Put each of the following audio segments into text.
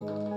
thank mm -hmm. you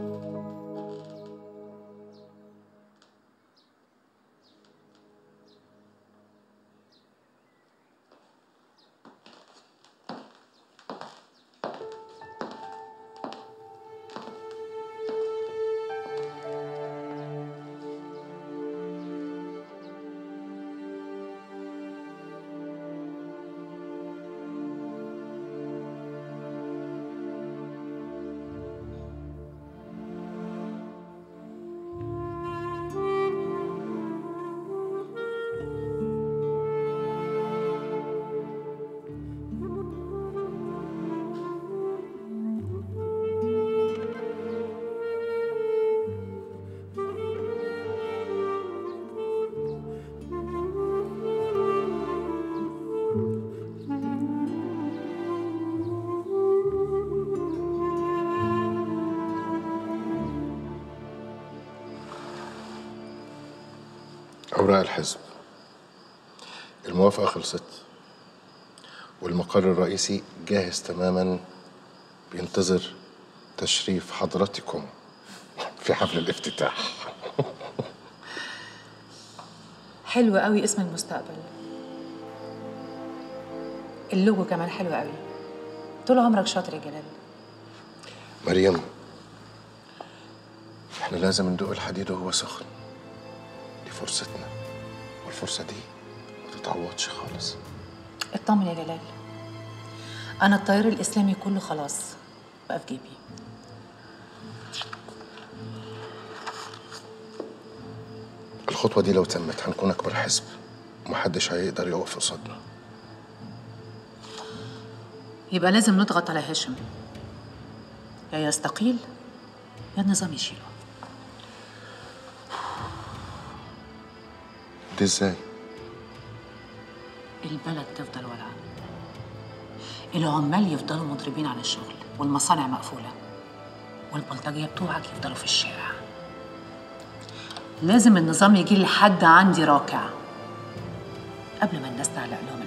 أوراق الحزب الموافقة خلصت والمقر الرئيسي جاهز تماما بينتظر تشريف حضرتكم في حفل الافتتاح. حلو قوي اسم المستقبل. اللوجو كمان حلو قوي. طول عمرك شاطر يا جلال. مريم إحنا لازم ندوق الحديد وهو سخن. فرصتنا. والفرصة دي ما تتعوضش خالص. اطمن يا جلال. أنا التيار الإسلامي كله خلاص. بقى في جيبي. الخطوة دي لو تمت هنكون أكبر حزب. ومحدش هيقدر يقف قصادنا. يبقى لازم نضغط على هاشم. يا يستقيل يا النظام يشيله. دي إزاي؟ البلد تفضل ولعة العمال يفضلوا مضربين عن الشغل والمصانع مقفولة والبلطجية بتوعك يفضلوا في الشارع. لازم النظام يجي لحد عندي راكع. قبل ما الناس تعلق لهم